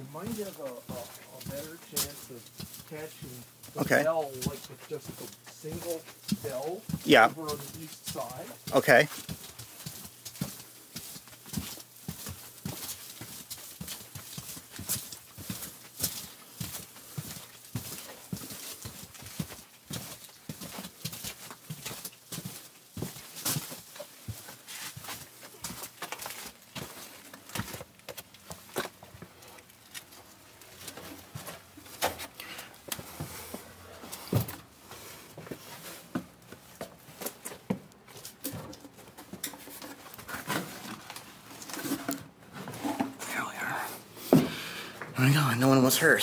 you might have a, a, a better chance of catching the Okay. bell like with just a single bell Yeah. over on the east side. Okay. There we are. There we go. No one was hurt.